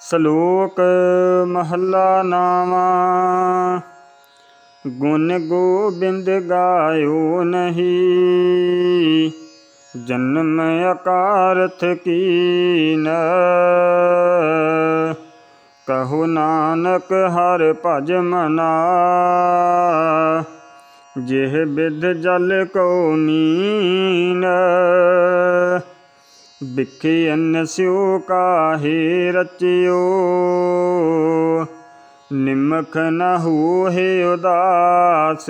ਸ਼ਲੋਕ ਮਹੱਲਾ ਨਾਵਾ ਗੁਣ ਗੋਬਿੰਦ ਗਾਇਓ ਨਹੀਂ ਜਨਮ ਅਕਾਰਥ ਕੀਨ ਕਹੋ ਨਾਨਕ ਹਰ ਭਜ ਮਨਾ ਜਿਹ ਬਿਦ ਜਲ ਕੋ ਮੀਨ ਬਿਖੇ ਅੰਨ ਸਿਉ ਕਾਹੇ ਰਚਿਓ। ਨਿਮਖ ਨ ਹੋਏ ਉਦਾਸ।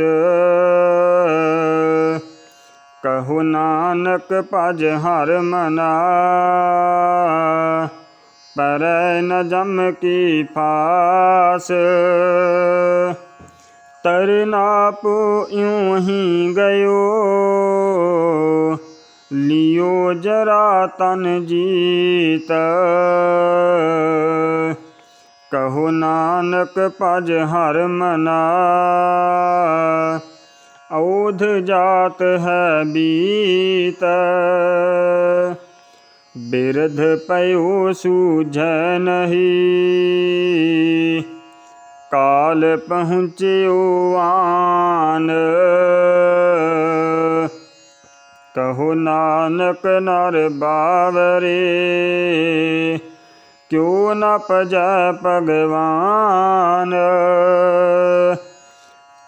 ਕਹੋ ਨਾਨਕ ਭਜ ਹਰ ਮਨਾ। ਪਰ ਨ ਜਮ ਕੀ ਫਾਸ। ਤਰਨਾਪ ਇਉਂ ਹੀ ਗਇਓ। जरा तन जीत। कहो नानक पज हर मना। औध जात है बीत। बिरध पयो सूझ नहीं। काल पहुँचे आन। ਕਹੋ ਨਾਨਕ ਨਰ ਬਾਵਰੇ, ਕਿਉ ਨ ਪਜੈ ਭਗਵਾਨ?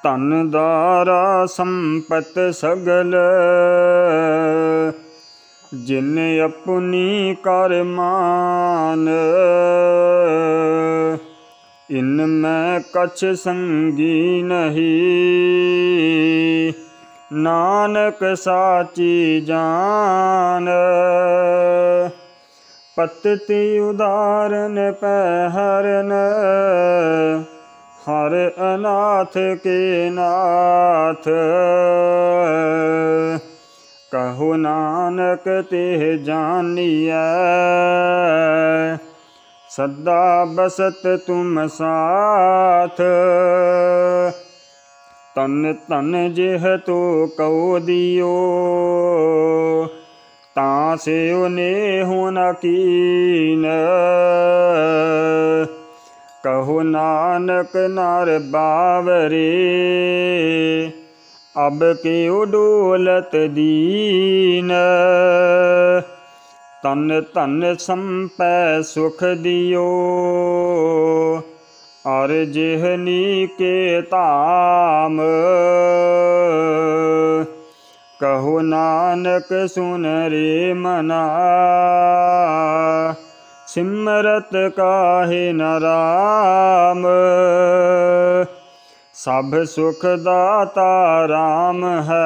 ਤਨ ਦਾਰਾ ਸੰਪਤ ਸਗਲ, ਜਿਨ ਆਪਣੀ ਕਰ ਮਾਨ। ਇਨ ਮੈਂ ਕਛ ਸੰਗੀ ਨਹੀਂ ਨਾਨਕ ਸਾਚੀ ਜਾਨ। ਪਤਤੀ ਉਦਾਰਨ ਪੈ ਹਰਨ ਹਰ ਅਨਾਥ ਕੇ ਨਾਥ। ਕਹੋ ਨਾਨਕ ਤੇ ਜਾਣੀਐ ਸਦਾ ਬਸਤ ਤੁਮ ਸਾਥ। ਤਨ ਤਨ ਜਿਹ ਤੋ ਕਉ ਦਿਓ। ਤਾਂ ਸਿਉ ਨੇ ਹੁਨ ਕੀਨ। ਕਹੋ ਨਾਨਕ ਨਰ ਬਾਵਰੇ। ਅਬ ਕਿਉ ਡੋਲਤ ਦੀਨ। ਤਨ ਤਨ ਸੰਪੈ ਸੁਖ ਦਿਓ। जिह्नि के ताम कहु नानक सुन रे मना सिमरत काहे न राम सभ सुखदा राम है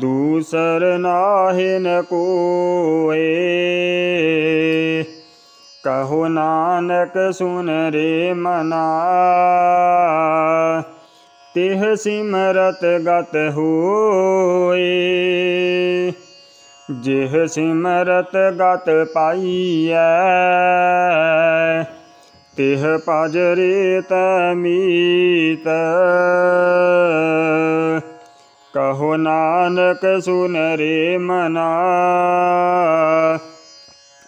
दूसर नाहिन कोए ਕਹੋ ਨਾਨਕ ਸੁਨ ਰੇ ਮਨਾ। ਤਿਹ ਸਿਮਰਤ ਗਤ ਹੋਏ। ਜਿਹ ਸਿਮਰਤ ਗਤ ਪਾਈਐ, ਤਿਹ ਭਜ ਰੀਤ ਮੀਤ। ਕਹੋ ਨਾਨਕ ਸੁਨ ਰੇ ਮਨਾ।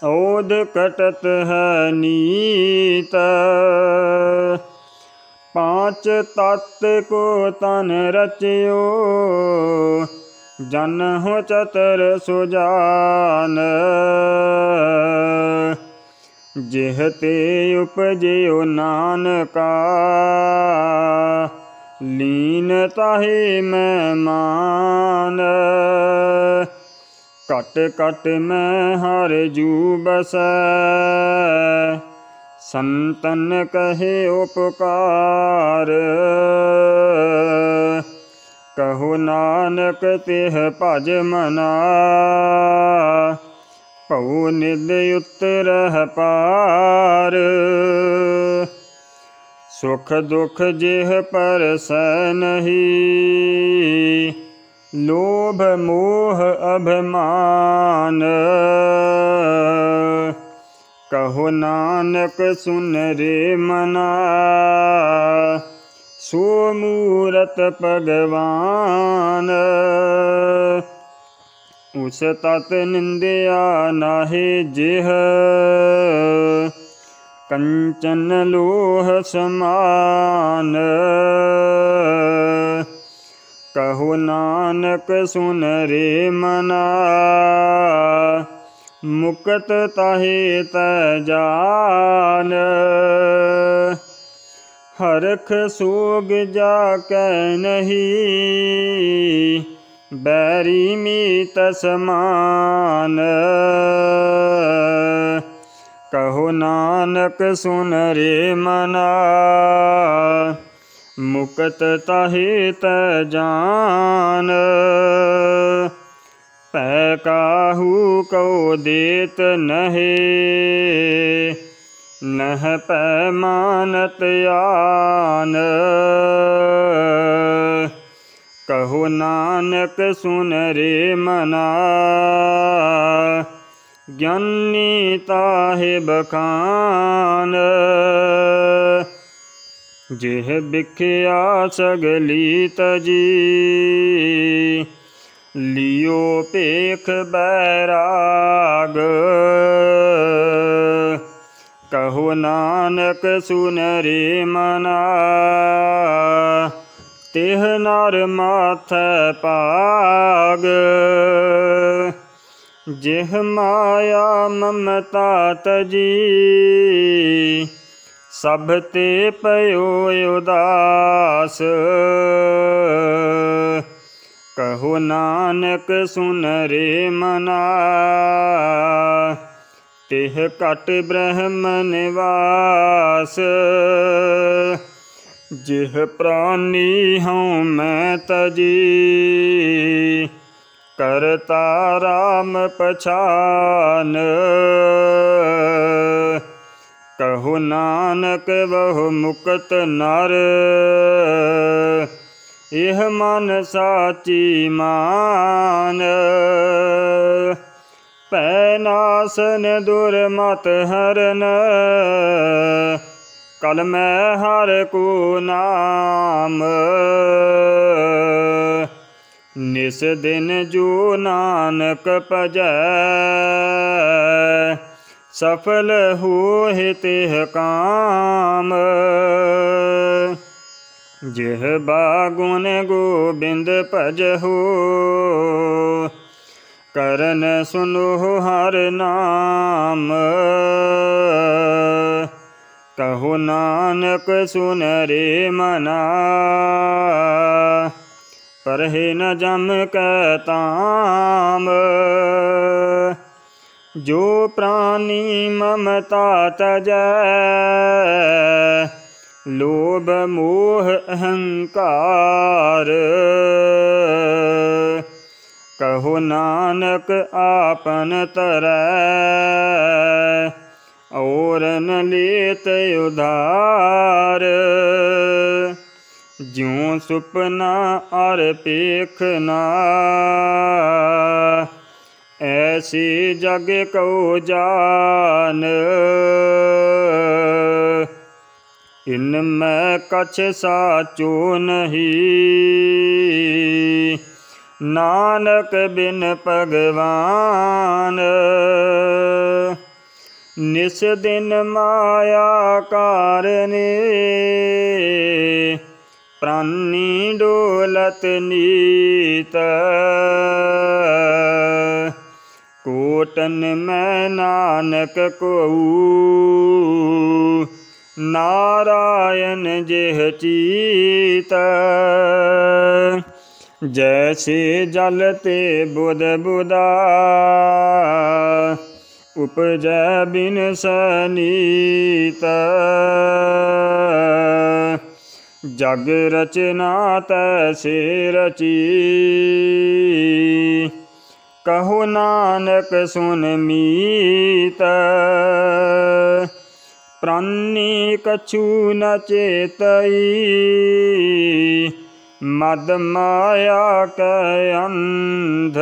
ओध कटत हनीत पाच तात् को तन् रचयो जन चतरसुजान जिहते उपजयो नानका लीन ताहि म ਕਟ ਕਟ ਮੈਂ ਹਰ ਜੂ ਬਸੈ। ਸੰਤਨ ਕਹੇ ਉਪਕਾਰ। ਕਹੋ ਨਾਨਕ ਤਿਹ ਭਜ ਮਨਾ। ਭਉ ਨਿਦ ਉਤਰਹ ਪਾਰ। ਸੁਖ ਦੁਖ ਜਿਹ ਪਰਸੈ ਨਹੀਂ। लोभ मोह अभिमान। कहो नानक सुन रे मना। सोमूरत भगवान। उस तत निंदया नाहे जिः कंचन लोह समान। ਕਹੋ ਨਾਨਕ ਸੁਨ ਰੇ ਮਨਾ। ਮੁਕਤ ਤਾਹੇ ਤੈ ਜਾਨ। ਹਰਖ ਸੋਗ ਜਾ ਕੈ ਨਹੀਂ। ਬੈਰੀ ਮੀ ਤਸਮਾਨ ਕਹੋ ਨਾਨਕ ਸੁਨ ਰੇ ਮਨਾ। मुकत ताहे तजान पै काहू को देत नहे। नह पैमानत आन कहो नानक सुन रे मना। ज्ञानी ताहे बखान ਜਿਹ ਵਿਖਿਆ ਸਗਲੀ ਤਜੀ ਲਿਓ ਪੇਖ ਬੈਰਾਗ। ਕਹੋ ਨਾਨਕ ਸੁਨਰੇ ਮਨਾ। ਤਿਹ ਨਰ ਮਾਥੈ ਪਾਗ ਜਿਹ ਮਾਇਆ ਮਮਤਾ ਤਜੀ। ਸਭ ਤੇ ਪਇਓ ਉਦਾਸ। ਕਹੋ ਨਾਨਕ ਸੁਨ ਰੇ ਮਨਾ, ਤਿਹ ਕਟ ਬ੍ਰਹਮ ਨਿਵਾਸ। ਜਿਹ ਪ੍ਰਾਨੀ ਹਉ ਮੈਂ ਤਜੀ ਕਰਤਾ RAM ਪਛਾਨ। ਕਹੋ ਨਾਨਕ ਬਹੁ ਮੁਕਤ ਨਰ। ਇਹ ਮਨ ਸਾਚੀ ਮਾਨ। ਪੈ ਨਾਸਨ ਦੁਰਮਤ ਹਰਨ। ਕਲ ਮੈਂ ਹਰ ਕੋ ਨਾਮ। ਨਿਸ ਦਿਨ ਜੋ ਨਾਨਕ ਭਜੈ। ਸਫਲ ਹੋਹਿ ਤਿਹ ਕਾਮ ਜਿਹ ਬਾਗੁਨ ਗੋਬਿੰਦ ਭਜਹੁ ਕਰਨ ਸੁਨੋ ਹਰ ਨਾਮ। ਕਹੋ ਨਾਨਕ ਸੁਨ ਰੇ ਮਨਾ, ਪਰਹਿ ਨ ਜਮ ਕੈ ਤਾਮ। ਜੋ ਪ੍ਰਾਨੀ ਮਮਤਾ ਤਜੈ ਲੋਭ ਮੋਹ ਅਹੰਕਾਰ। ਕਹੋ ਨਾਨਕ ਆਪਨ ਤਰੈ ਔਰਨ ਲੇਤ ਉਧਾਰ। ਜਿਉ ਸੁਪਨਾ ਅਰ ਪੇਖਨਾ ऐसी जग को जान। इनमें कछ साचो नहीं। नानक बिन भगवान, निस दिन माया कारने प्राणी डोलत नीत। कोटन में नानक को नारायण जेह चीत। जैसे जलते बुध बुदा। उपज बिन सनीत। जग रचना तैसे रची कहो नानक, सुन मीत। प्राणी कछु न चेतई। मद माया कै अंध।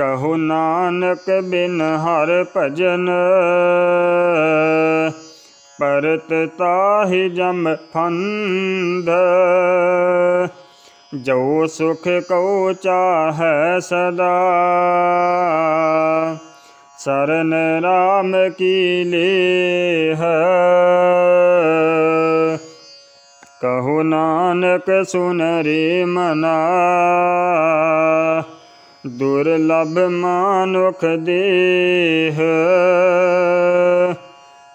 कहो नानक, बिन हर भजन। परत ताहि जम फंद जो सुख को चाह सदा। शरण राम की ले कहो नानक सुन रे मना। दुर्लभ मानुख देह।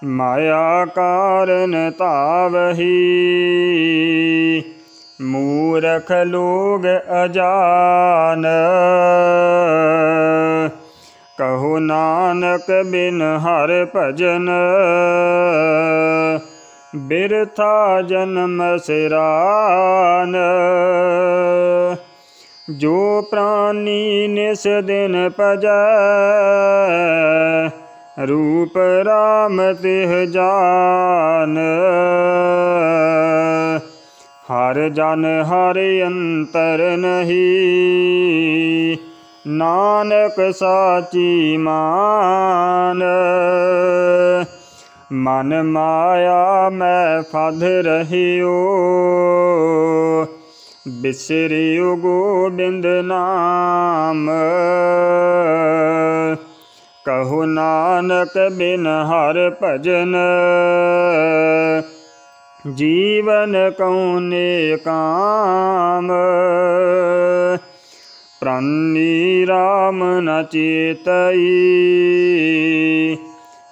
माया कारण तावही मूरख लोग अजान। कहो नानक बिन हर भजन। बिरथा जन्म सिरान। जो प्राणी निस दिन पज रूप राम तिह जान ਹਰ ਜਨ ਹਰ ਅੰਤਰ ਨਹੀਂ। ਨਾਨਕ ਸਾਚੀ ਮਾਨ, ਮਨ ਮਾਇਆ ਮੈਂ ਫਧ ਰਹਿਓ। ਬਿਸਰਿਓ ਗੋਬਿੰਦ ਨਾਮ, ਕਹੋ ਨਾਨਕ ਬਿਨ ਹਰ ਭਜਨ। जीवन कौने काम? प्राणी राम न चेतई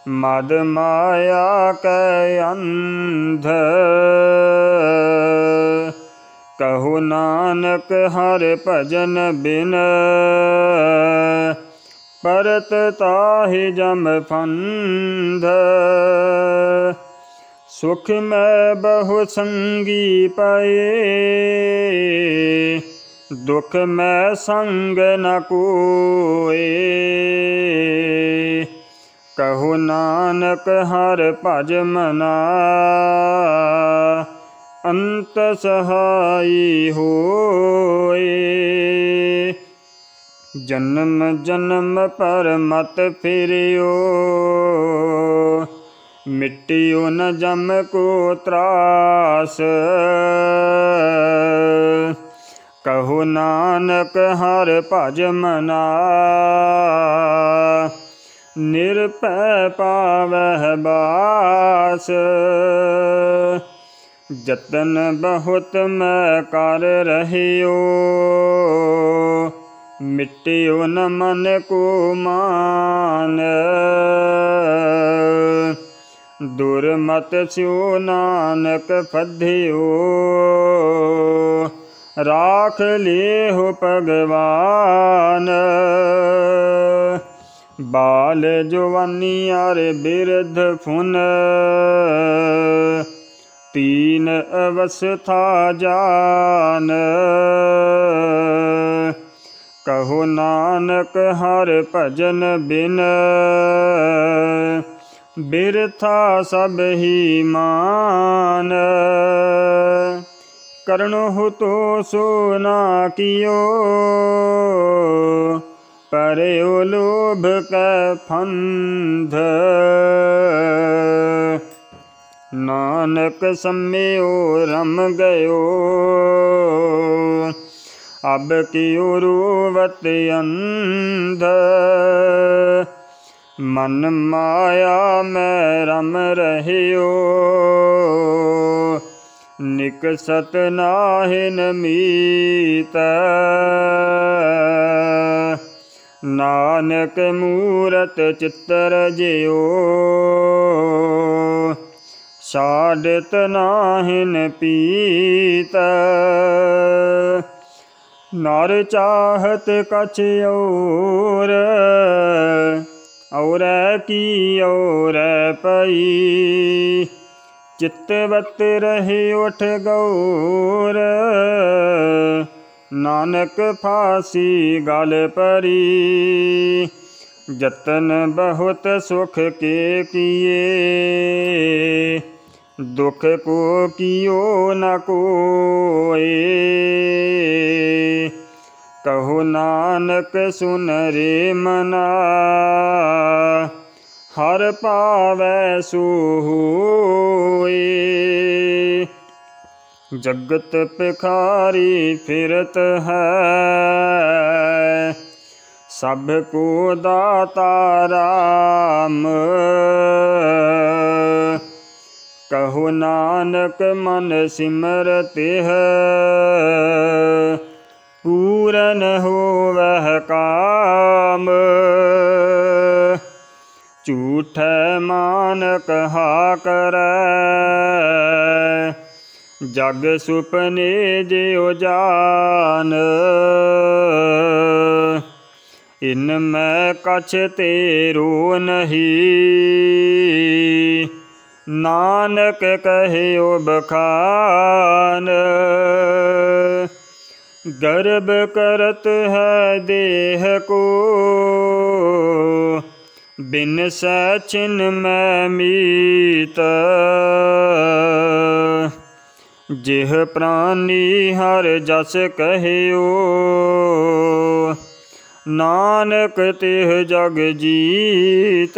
मद माया कै अंध। कहो नानक हर भजन बिन। परत ताहि जम फंध। सुख में बहु संगी पाए दुख में संग न कोए कहो नानक हर भज मना। अंत सहाई होए जन्म जन्म पर मत फिरियो। मिट्टियो न जम को त्रास। कहो नानक हर भज मना। निरपै पावह बास। जतन बहुत मैं कर रहियो। मिट्टियो न मन को मान। ਦੁਰਮਤ ਸਿਉ ਨਾਨਕ ਫੱਧਿਓ। ਰਾਖ ਲੇਹੁ ਭਗਵਾਨ। ਬਾਲ ਜਵਾਨੀ ਅਰ ਬਿਰਧ ਫੁਨ। ਤੀਨ ਅਵਸਥਾ ਜਾਨ। ਕਹੋ ਨਾਨਕ ਹਰ ਭਜਨ ਬਿਨ। बिरथा सब ही मान। करणो तो सोना कियो, परे लोभ क फंध। नानक सम्यो रम गयो, अब कियो रोवत अंध। ਮਨ ਮਾਇਆ ਮੈਂ ਰਮ ਰਹਿਓ। ਨਿਕਸਤ ਨਾਹਿਨ ਮੀਤ। ਨਾਨਕ ਮੂਰਤ ਚਿੱਤਰ ਜਿਓ ਸਾਡਤ ਨਾਹਿਨ ਪੀਤ। ਨਰ ਚਾਹਤ ਕਛ ਔਰ और की और पई। चित्तवत रहे उठ गौर। नानक फांसी गल परी। जतन बहुत सुख के किए। दुख को कियो न कोए। कहु नानक सुनरे मना। हर पावै सोए जगत पिखारी फिरत है। सबको दाता राम। कहो नानक मन सिमरते है। ਪੂਰਨ ਹੋਵਹਿ ਕਾਮ। ਝੂਠੈ ਮਾਨ ਕਹਾ ਕਰੈ ਜਗ ਸੁਪਨੇ ਜਿਉ ਜਾਨ। ਇਨ ਮੈਂ ਕਛ ਤੇਰੋ ਨਹੀਂ। ਨਾਨਕ ਕਹਿਓ ਬਖਾਨ। गर्भ करत है देह को। बिन सचिन मीत। जिह प्राणी हर जस कहो नानक तिह जग जीत।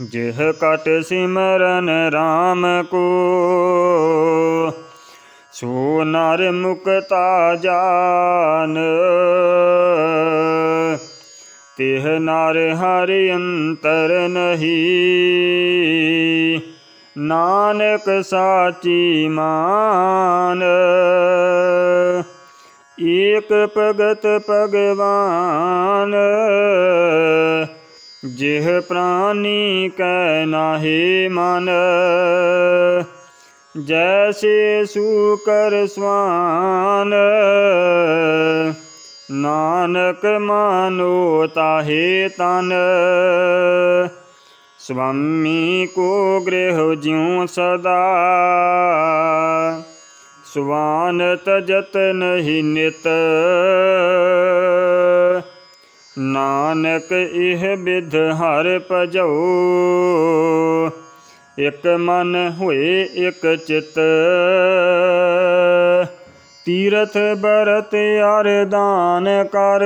जिह कट सिमरन राम को। सुनर मुक्ता जान। तिह नार हारि अंतर नहीं। नानक साची मान। एक भगत भगवान। जिह प्राणी कै काहि मन। जैसे सुकर स्वान। नानक मानो ताहे तन। स्वामी को गृह ज्यों सदा। स्वान तजत नहीं नित। नानक इह विध हर पजऊ ਇੱਕ ਮਨ ਹੋਏ ਇੱਕ ਚਿਤ। ਤੀਰਥ ਬਰਤ ਅਰਦਾਨ ਕਰ।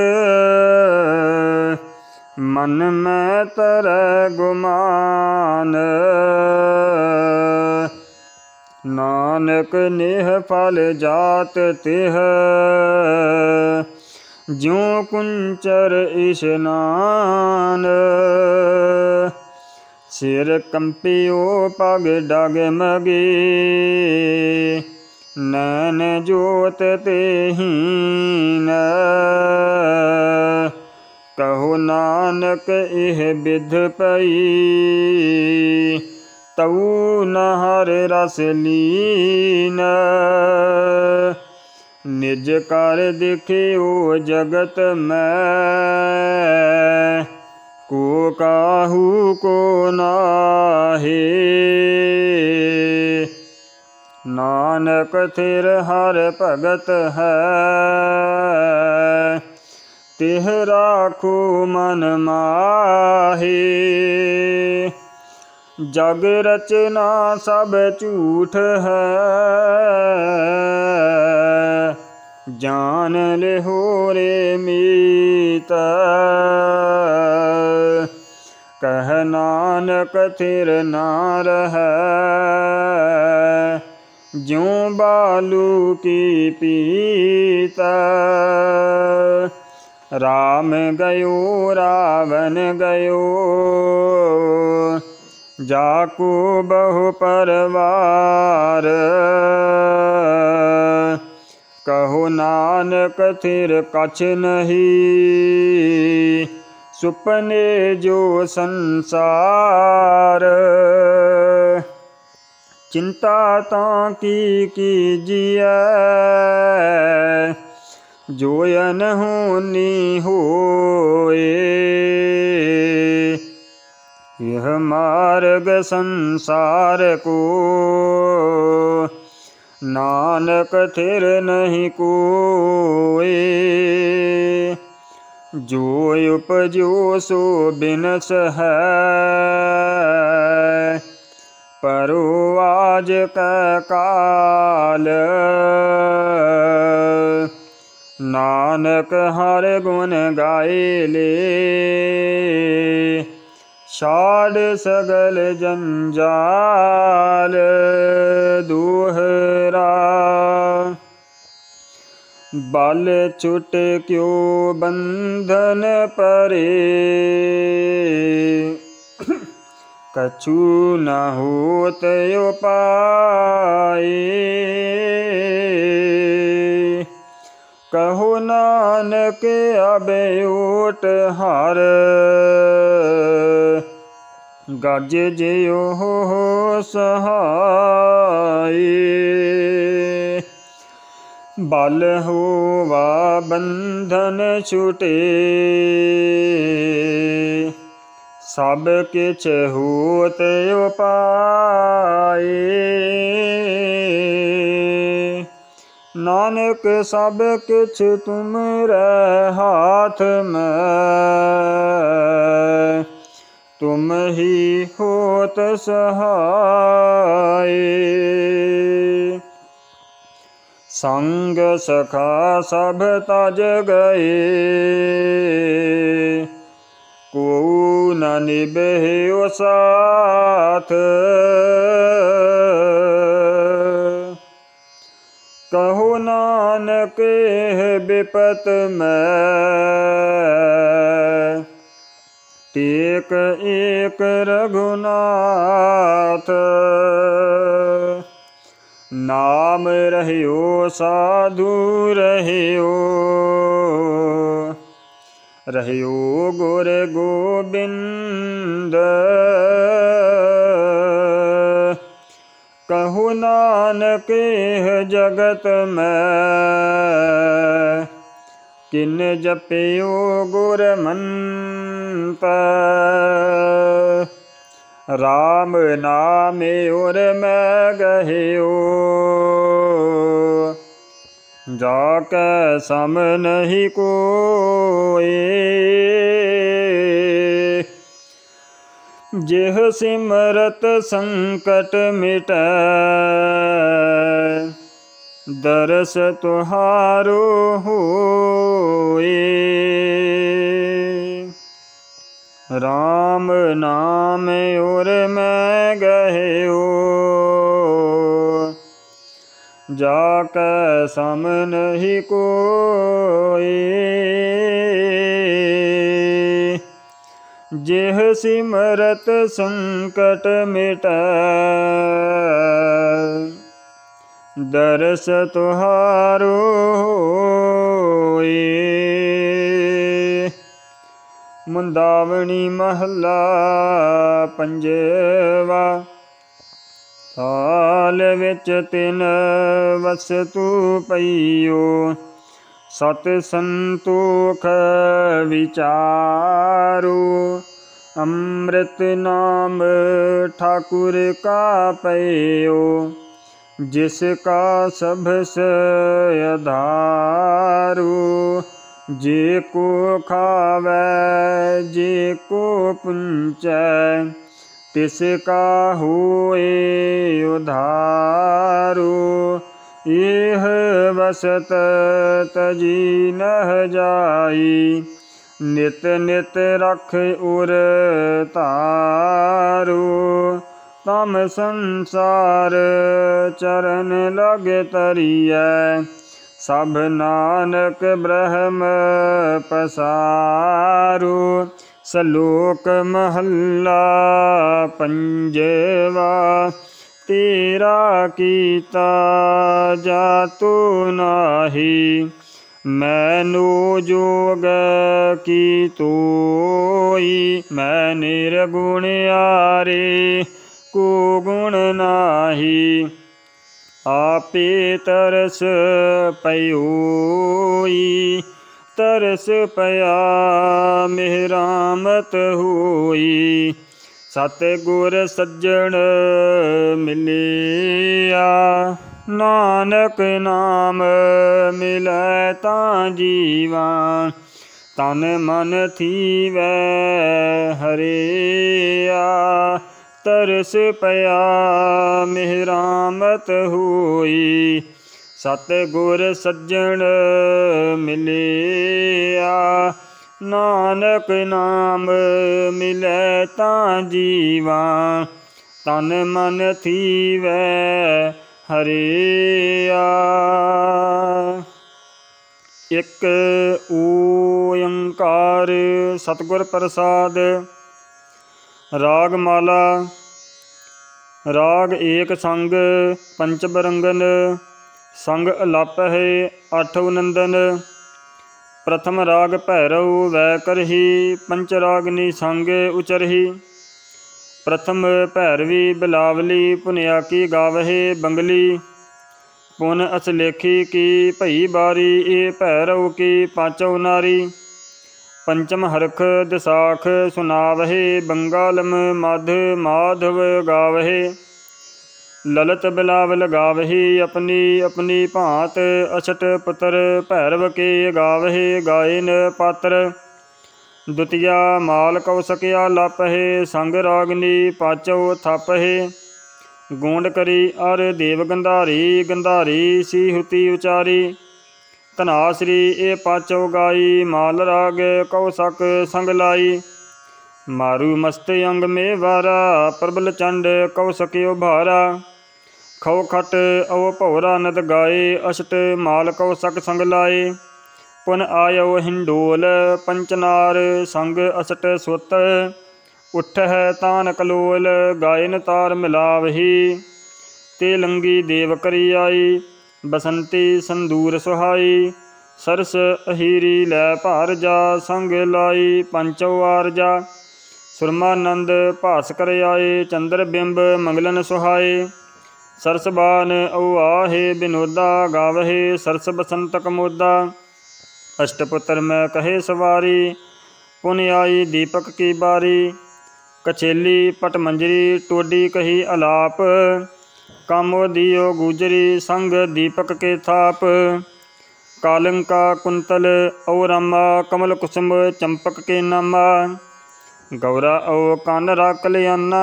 ਮਨ ਮੈਂ ਤਰ ਗੁਮਾਨ। ਨਾਨਕ ਨੇਹ ਫਲ ਜਾਤ ਤਿਹ। ਜਿਉ ਕੁੰਚਰ ਇਸ਼ਨਾਨ। सिर कंपियो पग डगमगी नैन जोत तेहीन कहो नानक इह विध पई। तऊ नहर रस लीन। निज कर दिखियो जगत में। को काहू को नाहे। नानक थिर हर भगत है। तिह राखो मन माहे। जग रचना सब झूठ है। जान ले हो जानलहोरे मीत। कहना कथिर न बालू की पीत। राम गयो रावण गयो। जाकू बहु परवार। कहो नानक थिर कछ नहीं। सुपने जो संसार। चिंता तो की कीजिए। जोयन होनी होए। यह मार्ग संसार को। नानक थिर नहीं कोए जो उपजो सो बिनस है परो आज का काल। नानक हर गुण गाए ले। साल सगल जंजाल दुहरा। बल छुट क्यों बंधन परे? कछु न होत पाए कहो नानक, अब उठ हार। गज जियो हो सहाय। बल होवा बंधन छुटे। सब किछ होत उपाय नानक सब किछ तुम हाथ में। तुम ही होत सहाय संग सखा सब तज गए। को न निबे साथ। कहो नानक विपत में। एक रघुनाथ। नाम रहियो साधु रहियो। रहियो गुर गोबिंद कहु नानक जगत में किन जपियो गुर राम नाम और मैं गहियो। जाक सम नहीं कोई। जिह सिमरत संकट मिट, दरस तुहारो होए। राम नाम और मैं गहियो जाक सम नहीं कोई। जिह सिमरत संकट मिट, दरस तुहारो ਮੁੰਦਾਵਣੀ ਮਹੱਲਾ ਪੰਜਵਾ ਹਾਲ ਵਿੱਚ ਤਿਨ ਵਸਤੂ ਪਈਓ ਸਤ ਸੰਤੋਖ ਵਿਚਾਰੋ ਅੰਮ੍ਰਿਤ ਨਾਮ ਠਾਕੁਰ ਕਾ ਪਈਓ ਜਿਸ ਕਾ ਸਭਸ ਅਧਾਰੂ जे को खावै, जे को पुंचै तिसका हुए उधारो। यह वसत तजी नह जाई, नित नित रख उर तारो। तम संसार चरण लग तरिय ਸਭ ਨਾਨਕ ਬ੍ਰਹਮ ਪਸਾਰੂ, ਸਲੋਕ ਮਹੱਲਾ ਪੰਜਵਾ, ਤੇਰਾ ਕੀਤਾ ਜਾਤੂ ਨਾਹੀ, ਮੈਨੂੰ ਜੋਗ ਕੀ ਤੋਈ, ਮੈਂ ਨਿਰਗੁਣ ਆਰੇ, ਕੋ ਗੁਣ ਨਾਹੀ। आपे तरस पयोई, तरस पया मेहरामत होई। सतगुर सज्जन मिलिया, नानक नाम मिलता जीवा तन मन थी वै हरिया तरस पया मेहरामत हुई। सतगुर सज्जन मिलिया। नानक नाम मिले तीवा तन मन थी वै हरिया। एक ओंकार सतगुर प्रसाद। ਰਾਗ ਮਾਲਾ ਰਾਗ ਏਕ ਸੰਗ ਪੰਚ ਬਰੰਗਨ ਸੰਗ ਅਲਪ ਹੈ ਅਠ ਨੰਦਨ ਪ੍ਰਥਮ ਰਾਗ ਭੈਰਵ ਵੈ ਕਰਹੀ ਪੰਚ ਰਾਗਨੀ ਸੰਗ ਉਚਰਹੀ ਪ੍ਰਥਮ ਭੈਰਵੀ ਬਿਲਾਵਲੀ ਪੁਨਿਆ ਕੀ ਗਾਵਹਿ ਬੰਗਲੀ ਪੁਨ ਅਸਲੇਖੀ ਕੀ ਭਈ ਬਾਰੀ ਏ ਭੈਰਵ ਕੀ ਪਾਚੋ ਨਾਰੀ ਪੰਚਮ ਹਰਖ ਦਸਾਖ ਸੁਨਾਵਹਿ, ਬੰਗਾਲਮ ਮਧ ਮਾਧਵ ਗਾਵਹਿ। ਲਲਤ ਬਿਲਾਵਲ ਗਾਵਹਿ ਆਪਣੀ ਆਪਣੀ ਭਾਂਤ ਅਛਟ ਪੁੱਤਰ ਭੈਰਵ ਕੇ ਗਾਵਹਿ, ਗਾਇਨ ਪਾਤਰ। ਦੁਤੀਆ ਮਾਲ ਕੌਸ਼ਕਿਆ ਲਪਹਿ, ਸੰਗ ਰਾਗਨੀ ਪਾਚੋ ਥਪਹਿ। ਗੂੰਡ ਕਰੀ ਅਰ ਦੇਵ ਗੰਧਾਰੀ ਗੰਧਾਰੀ ਸੀ ਹੁਤੀ ਉਚਾਰੀ। ਧਨਾਸਰੀ ਇਹ ਪਾਚੋ ਗਾਈ, ਮਾਲ ਰਾਗ ਕਉ ਸਕ ਸੰਗ ਲਾਈ। ਮਾਰੂ ਮਸਤ ਅੰਗ ਮੇ ਵਾਰਾ ਪ੍ਰਬਲ ਚੰਡ ਕਉ ਸਕਿਓ ਭਾਰਾ। ਖਉ ਖਟ ਅਵ ਭੌਰਾ ਨਦ ਗਾਏ, ਅਸ਼ਟ ਮਾਲ ਕਉ ਸਕ ਸੰਗ ਲਾਏ। ਪੁਨ ਆਇਓ ਹਿੰਡੋਲ, ਪੰਚਨਾਰ, ਸੰਗ ਅਸਟ ਸੁਤ। ਉਠਹਿ ਤਾਨ ਕਲੋਲ, ਗਾਇਨ ਤਾਰ ਮਿਲਾਵਹੀ। ਤੇ ਲੰਗੀ ਦੇਵ ਕਰੀ ਆਈ। ਬਸੰਤੀ ਸੰਦੂਰ ਸੁਹਾਈ ਸਰਸ ਅਹੀਰੀ ਲੈ ਭਾਰ ਜਾ ਸੰਗ ਲਾਈ ਪੰਚੋ ਆਰਜਾ ਸੁਰਮਾਨੰਦ ਭਾਸ ਕਰ ਆਏ ਚੰਦਰ ਬਿੰਬ ਮੰਗਲਨ ਸੁਹਾਏ ਸਰਸ ਬਾਨ ਓ ਆਹੇ ਬਿਨੋਦਾ ਗਾਵਹਿ ਸਰਸ ਬਸੰਤ ਕਮੋਦਾ ਅਸ਼ਟਪੁੱਤਰ ਮੈਂ ਕਹੇ ਸਵਾਰੀ ਪੁਨ ਆਈ ਦੀਪਕ ਕੀ ਬਾਰੀ ਕਛੇਲੀ ਪਟ ਮੰਜਰੀ ਟੋਡੀ ਕਹੀ कामो दियो गुजरी संग दीपक के थाप कालंका कुंतल औरामा कमल कुसुम चंपक के नामा गौरा औ कानरा कल्याणा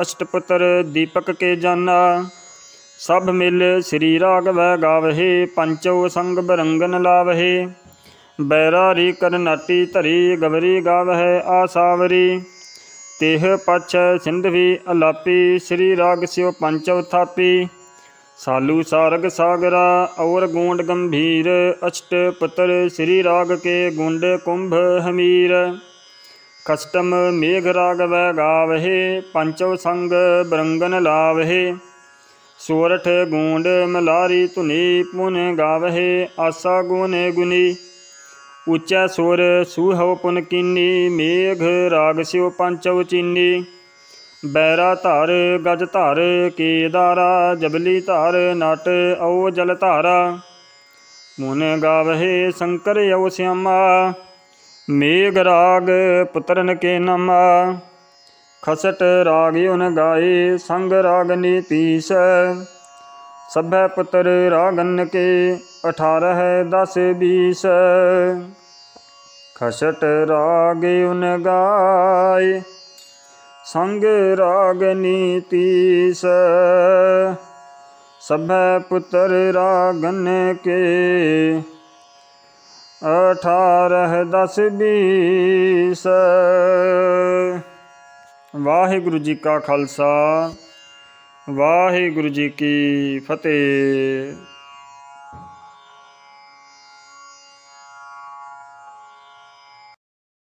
अष्टपुत्र दीपक के जाना ਸਭ ਮਿਲ ਸ੍ਰੀ ਰਾਗਵੈ ਗਾਵਹਿ ਪੰਚੋ ਸੰਗ ਬਰੰਗਨ ਲਾਵਹਿ ਬੈਰਾਰੀ ਕਰਨਾਟੀ ਧਰੀ ਗਵਰੀ ਗਾਵਹਿ ਆਸਾਵਰੀ ਤੇਹ ਪਛ ਸਿੰਧਵੀ ਅਲਾਪੀ, ਸ੍ਰੀ ਰਾਗ ਸਿਓ ਪੰਚਵ ਥਾਪੀ। ਸਾਲੂ ਸਾਰਗ ਸਾਗਰਾ, ਔਰ ਗੂੰਡ ਗੰਭੀਰ, ਅਸ਼ਟ ਪੁੱਤਰ ਸ੍ਰੀ ਰਾਗ ਕੇ ਗੁੰਡ ਕੁੰਭ ਹਮੀਰ। ਕਸ਼ਟਮ ਮੇਘ ਰਾਗ ਵੈ ਗਾਵਹਿ, ਪੰਚਵ ਸੰਗ ਬਰੰਗਨ ਲਾਵਹਿ। ਸੋਰਠ ਗੂੰਡ ਮਲਾਰੀ ਧੁਨੀ ਪੁਨ ਗਾਵਹਿ, ਆਸਾ ਗੁਨੇ ਗੁਨੀ। उच्चा स्वर सुह पुन किन्नी, मेघ राग शिव पंचव चिन्नी बैरा तार गज तार केदारा, जबली तार, नट औ जल तारा। मुन गावहे शंकर यव श्यामा, मेघ राग पुत्रन के नमा। खसट राग उन गाये, संग राग पीस। सभ्य पुत्र रागन के अठारह, दस, बीस। खसट राग उन गाय, संग राग नीतीस। सभ्य पुत्र रागन के अठारह, दस, बीस। वाहिगुरु जी का खालसा। ਵਾਹਿਗੁਰੂ ਜੀ ਕੀ ਫਤਿਹ।